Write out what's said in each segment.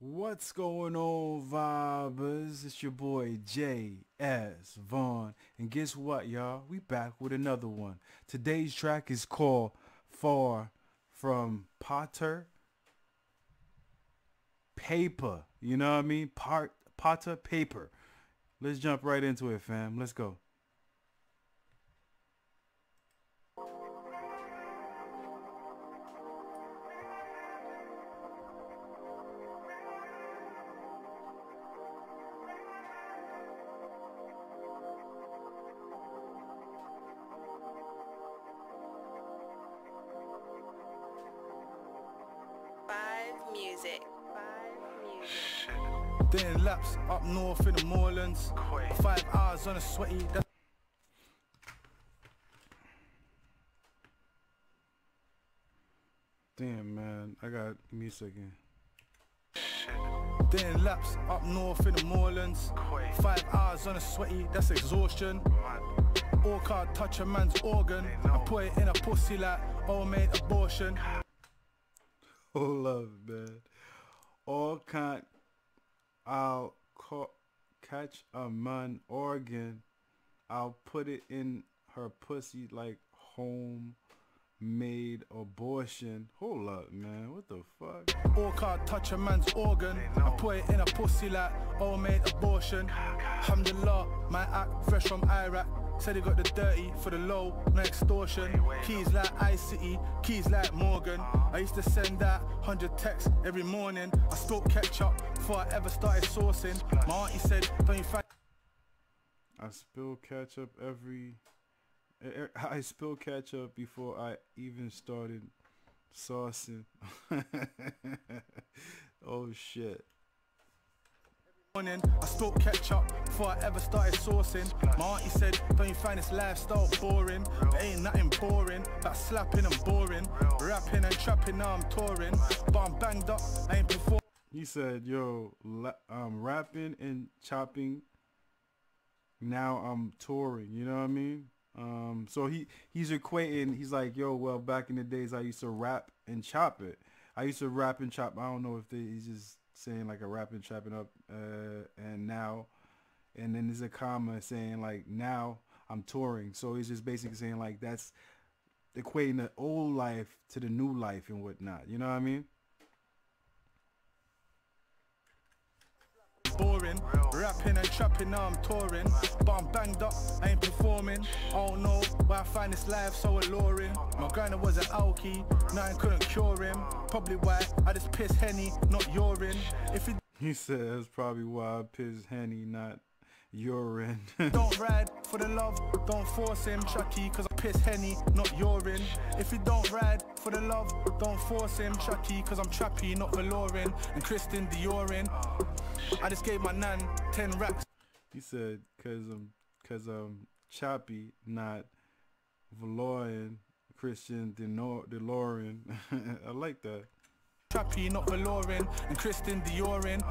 What's going on, vibers? It's your boy J.S. Von. And guess what, y'all? We back with another one. Today's track is called Far From Potter Payper. You know what I mean? Part Potter Payper. Let's jump right into it, fam. Let's go. Music. Five music. Doing laps up north in the moorlands. Five hours on a sweaty. Damn, man. I got music again. doing laps up north in the moorlands. Five hours on a sweaty. That's exhaustion. All can't touch a man's organ and put it in a pussy like old mate abortion. Hold up, man. All can't I'll ca- catch a man organ. I'll put it in her pussy like homemade abortion. Hold up, man. What the fuck? All can't touch a man's organ I put it in a pussy like old mate abortion. Alhamdulillah, my act fresh from Iraq. Said he got the dirty for the low, no extortion. Keys like iCity, keys like Morgan. I used to send out 100 texts every morning. I spilled ketchup before I ever started sourcing. My auntie said, don't you find I spill ketchup every. I spill ketchup before I even started saucing. oh shit. Morning, I spilled ketchup before I ever started sourcing. My auntie said, don't you find this lifestyle boring? There ain't nothing boring, but slapping and boring. Rapping and trapping, now I'm touring. But I'm banged up, I ain't performing. He said, "Yo, um, rapping and chopping. Now I'm touring. You know what I mean? Um, so he he's equating. He's like, yo, well, back in the days, I used to rap and chop it. I used to rap and chop. I don't know if they, he's just saying like a rapping, chopping up, uh, and now, and then there's a comma saying like now I'm touring. So he's just basically saying like that's equating the old life to the new life and whatnot. You know what I mean? Boring. Rapping and trapping, now I'm touring. But I'm banged up, I ain't performing. I don't know why I find this life so alluring. My grinder was an alky, nothing couldn't cure him. Probably why I just piss Henny, not urine. If you He that's probably why I piss Henny, not urine. don't ride for the love, don't force him, Chucky, cause I piss Henny, not urine. If you don't ride for the love, don't force him, Chucky, cause I'm trappy, not velourin. And Kristen Diorin. I just gave my nan 10 racks. he said cause I'm cause I'm choppy, not Valorian, Christian DeLorean. I like that. Trappy, not Valorin, and Kristen Diorin.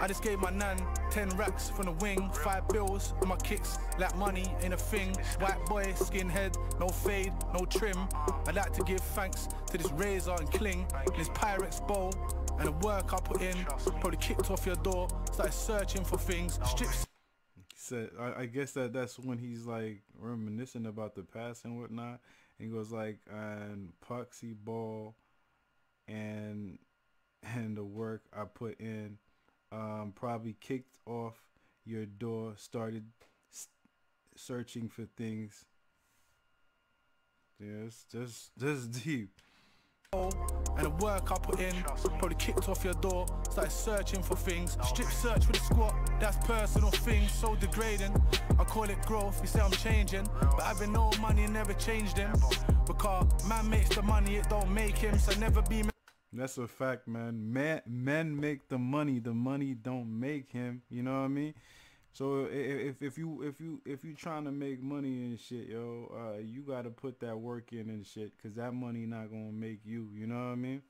I just gave my nan 10 racks from the wing, 5 bills on my kicks, like money ain't a thing. White boy, skinhead, no fade, no trim. I'd like to give thanks to this razor and cling, and this Pyrex bowl, and the work I put in. Probably kicked off your door, started searching for things. Strips said I, I guess that that's when he's like reminiscing about the past and whatnot. And he goes like and Puxy Ball and and the work I put in um, probably kicked off your door, started s- searching for things. Yeah, it's just just deep. and the work I put in. Probably kicked off your door, started searching for things. Strip search with a squat, that's personal things, so degrading. I call it growth, you say I'm changing, but having no money never changed him. Because man makes the money, it don't make him, so never be That's a fact, man. Man, men make the money. The money don't make him. You know what I mean? So if if you if you if you trying to make money and shit, yo, uh, you gotta put that work in and shit, cause that money not gonna make you. You know what I mean?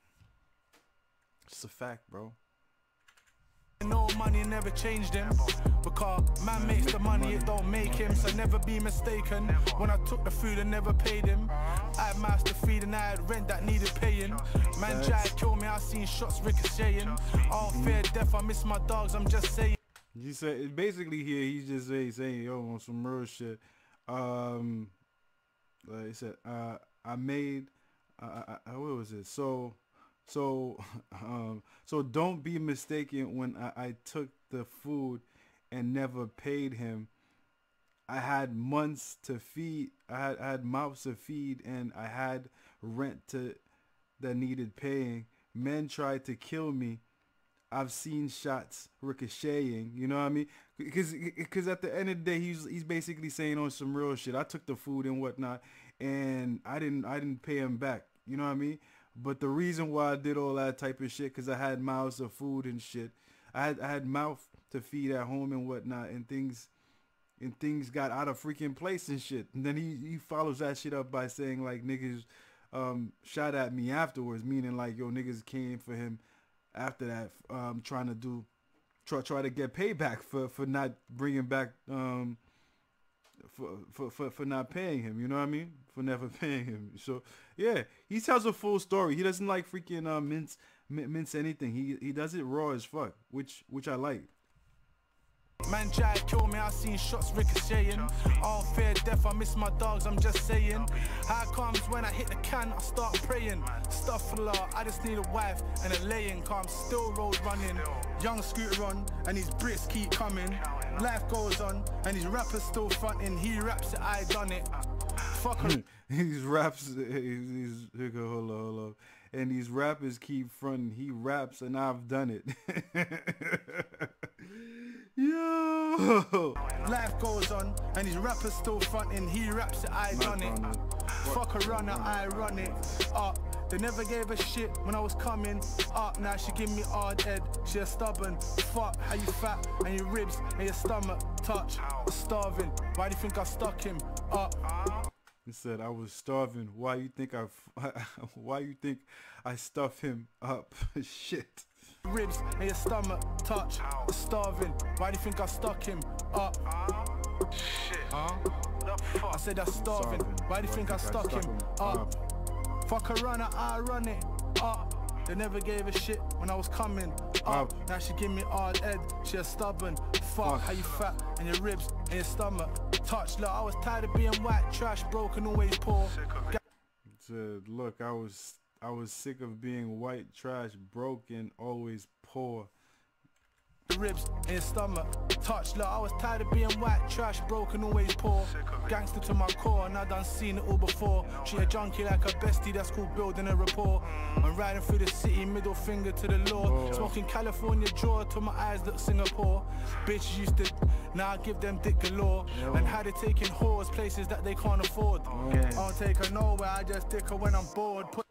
It's a fact, bro. No money never changed him because man makes the money, it don't make him. So never be mistaken. When I took the food and never paid him, I had mouths to feed and I had rent that needed paying. Man tried to kill me, I seen shots ricocheting. Don't fear death, I miss my dogs, I'm just saying. He said basically here he's just saying, saying yo on some real shit. Um, like he said, uh, I made, uh, I, I, what was it? So, so, um, so don't be mistaken when I, I took the food and never paid him. I had months to feed. I had, I had mouths to feed, and I had rent to that needed paying. Men tried to kill me I've seen shots ricocheting. You know what I mean? Because because at the end of the day, he's he's basically saying on some real shit. I took the food and whatnot, and I didn't I didn't pay him back. You know what I mean? But the reason why I did all that type of shit, because I had mouths of food and shit. I had I had mouth to feed at home and whatnot, and things and things got out of freaking place and shit. And then he he follows that shit up by saying like niggas um shot at me afterwards, meaning like yo niggas came for him after that, um, trying to do try try to get payback for for not bringing back um for for for, for not paying him. You know what I mean? For never paying him. So yeah, he tells a full story. He doesn't like freaking uh, mince mince anything. He he does it raw as fuck, which which I like. Man tried to kill me, I seen shots ricocheting. All fear death, I miss my dogs, I'm just saying. How comes when I hit the can, I start praying. Stuff for law, I just need a wife and a laying. Cause I'm still road running. Young scooter on, and these Brits keep coming. Life goes on, and these rappers still fronting. He raps it, I done it. Fuck him. these raps, he's, he's, hold on, hold on. And these rappers keep fronting. He raps, and I've done it. Life goes on, and these rappers still fronting. He raps it, I done it. Fuck a runner, I run it. Up. They never gave a shit when I was coming up. Now she give me hard head. She a stubborn. Fuck how you fat and your ribs and your stomach touch. Starving. Why do you think I stuck him up? He said I was starving. Why you think I? Why you think I stuff him up? Shit ribs and your stomach touch. Starving. Why do you think I stuck him up? Shit. Huh? The fuck? I said I'm starving. Why do you think I stuck him up? Fuck a runner, I run it up. They never gave a shit when I was coming up. Now she give me hard head, she a stubborn. Fuck how you fat and your ribs and your stomach touch. Look, I was tired of being white trash, broken, always poor. Said, look, I was I was sick of being white trash, broken, always poor. Ribs in stomach, touch. Look, I was tired of being white trash, broken, always poor. Gangster to my core, and I done seen it all before. She a junkie like a bestie, that's called building a rapport. I'm riding through the city, middle finger to the law. Oh. Smoking California draw till my eyes look Singapore. Bitches used to, now I give them dick galore. And how they taking whores places that they can't afford. Oh. I don't take her nowhere, I just dick her when I'm bored. Put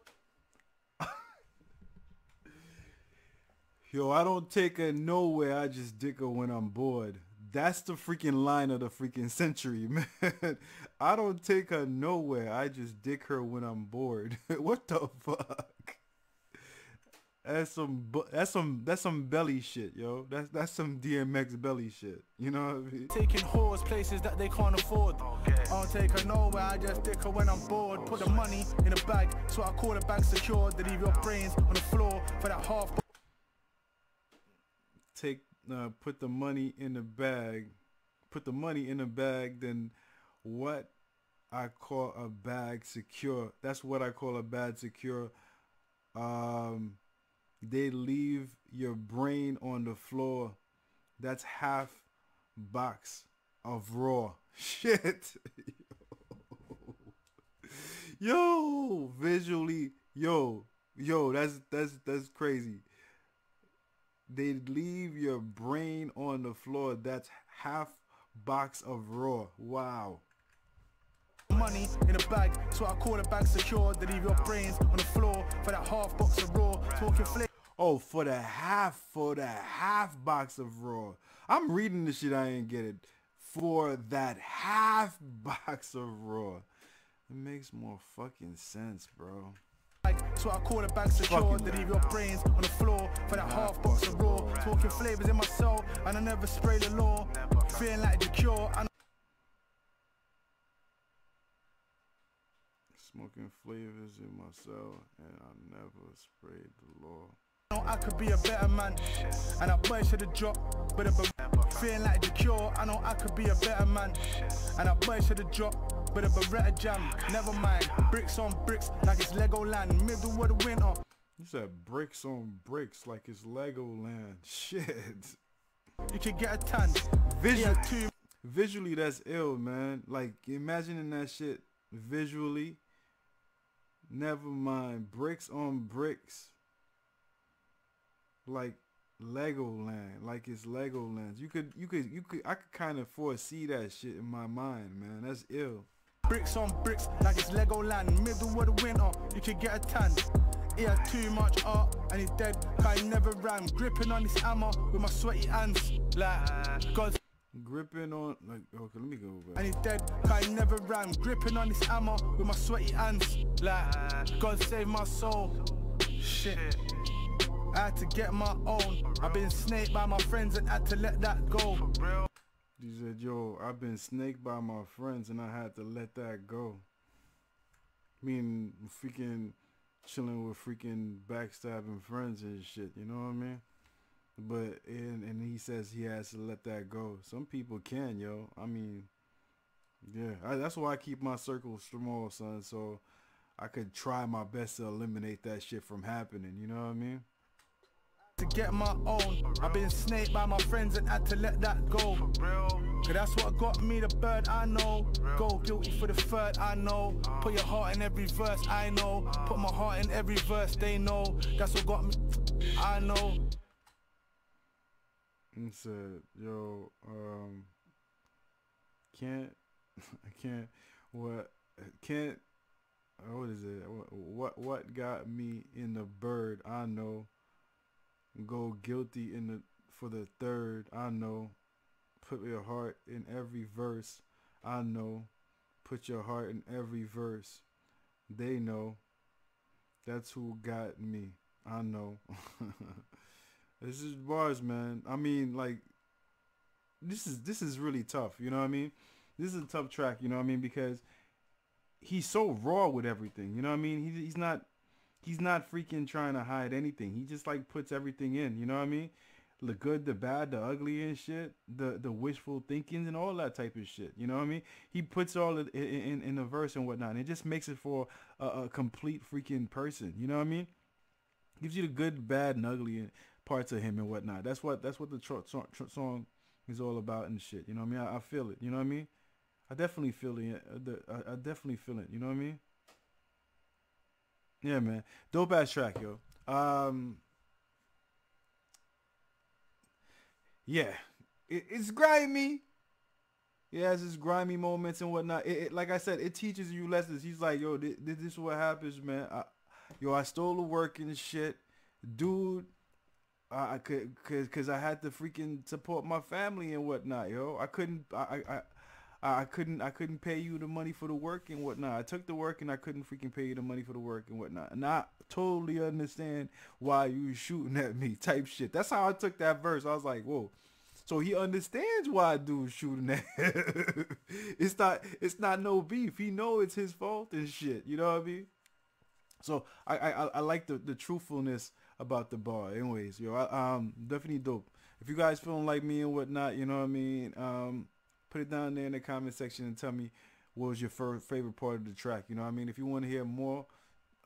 Yo, I don't take her nowhere. I just dick her when I'm bored. That's the freaking line of the freaking century, man. I don't take her nowhere. I just dick her when I'm bored. what the fuck? That's some that's some that's some belly shit, yo. That's that's some DMX belly shit. You know what I mean? Taking whores places that they can't afford. Okay. I don't take her nowhere, I just dick her when I'm bored. Put the money in a bag, so I call the bank secured. They leave your brains on the floor for that half take uh, put the money in the bag, put the money in the bag, then what I call a bag secure. That's what I call a bag secure. Um, they leave your brain on the floor. That's half box of raw shit. yo, visually, yo, yo, that's that's that's crazy they leave your brain on the floor. That's half box of raw. Wow. Money in a bag, so I call the bag secure. They leave your brains on the floor for that half box of raw. Talking flick. Oh, for the half, for the half box of raw. I'm reading the shit. I ain't get it. For that half box of raw. It makes more fucking sense, bro. So I call the bag secure, they leave your brains on the floor for that half box of raw. Talking flavors in my soul, and I never spray the law. Feeling like the cure. Smoking flavors in my cell, and I never sprayed the law. know I could be a better man, and I boy should have dropped, but a feeling like the cure. I know I could be a better man, and I boy should have dropped, but a Beretta jam. Never mind, bricks on bricks like it's Legoland, middle of the winter. You said bricks on bricks like it's Legoland. Shit. You can get a tan. Visual, Yeah, visually, that's ill, man. Like imagining that shit visually. Never mind, bricks on bricks. Like Legoland, like it's Legoland. You could, you could, you could. I could kind of foresee that shit in my mind, man. That's ill. Bricks on bricks like it's Legoland, middle of the winter. You can get a tan. He had too much art and he's dead. I never ran, gripping on this hammer with my sweaty hands. Like God's Gripping on, like, okay, let me go and he's dead. I never ran, gripping on this hammer with my sweaty hands. Like God save my soul. Shit. I had to get my own. I've been snaked by my friends and had to let that go. He said, "Yo, I've been snaked by my friends and I had to let that go." Me and freaking chilling with freaking backstabbing friends and shit. You know what I mean? But and and he says he has to let that go. Some people can, yo. I mean, yeah. I, that's why I keep my circle small, son. So I could try my best to eliminate that shit from happening. You know what I mean? To get my own. I've been snaked by my friends and had to let that go. Cause that's what got me the bird I know. Go guilty for the third I know. Put your heart in every verse I know. Put my heart in every verse they know. That's what got me. I know. and said, "Yo, um, can't, I can't, what, can't, what is it? What, what, what got me in the bird? I know. Go guilty in the for the third. I know. Put your heart in every verse. I know. Put your heart in every verse. They know. That's who got me. I know. this is bars, man. I mean, like, this is this is really tough. You know what I mean? This is a tough track. You know what I mean? Because he's so raw with everything. You know what I mean? He, he's not he's not freaking trying to hide anything. He just like puts everything in. You know what I mean? The good, the bad, the ugly and shit, the the wishful thinking and all that type of shit. You know what I mean? He puts all it in in, in a verse and whatnot. And it just makes it for a, a complete freaking person. You know what I mean? Gives you the good, bad, and ugly parts of him and whatnot. That's what that's what the tr- song, tr- song is all about and shit. You know what I mean? I, I feel it. You know what I mean? I definitely feel it. uh, the- I, I definitely feel it. You know what I mean? Yeah, man. Dope ass track, yo. Um, yeah, it, it's grimy. It has its grimy moments and whatnot. It, it, like I said, it teaches you lessons. He's like, yo, this, this is what happens, man. I, yo, I stole the work and shit, dude. I I could, cause, cause I had to freaking support my family and whatnot, yo. I couldn't, I, I, I couldn't I couldn't pay you the money for the work and whatnot. I took the work and I couldn't freaking pay you the money for the work and whatnot. And I totally understand why you shooting at me type shit. That's how I took that verse. I was like, whoa. So he understands why dude's shooting at it's not it's not no beef. He know it's his fault and shit. You know what I mean? So I I, I- I like the, the truthfulness about the bar. Anyways, yo, I, um definitely dope. If you guys feeling like me and whatnot, you know what I mean? Um put it down there in the comment section and tell me what was your favorite part of the track. You know what I mean? If you want to hear more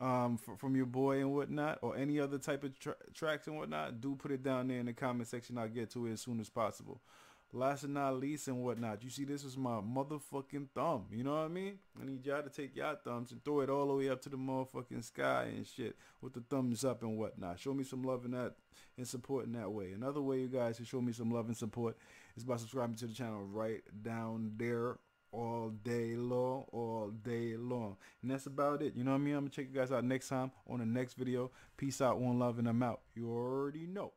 um, from your boy and whatnot, or any other type of tra- tracks and whatnot, do put it down there in the comment section. I'll get to it as soon as possible. Last but not least and whatnot, you see this is my motherfucking thumb. You know what I mean? I need y'all to take y'all thumbs and throw it all the way up to the motherfucking sky and shit with the thumbs up and whatnot. Show me some love in that and support in that way. Another way you guys can show me some love and support is by subscribing to the channel right down there all day long, all day long. And that's about it. You know what I mean? I'm gonna check you guys out next time on the next video. Peace out, one love, and I'm out. You already know.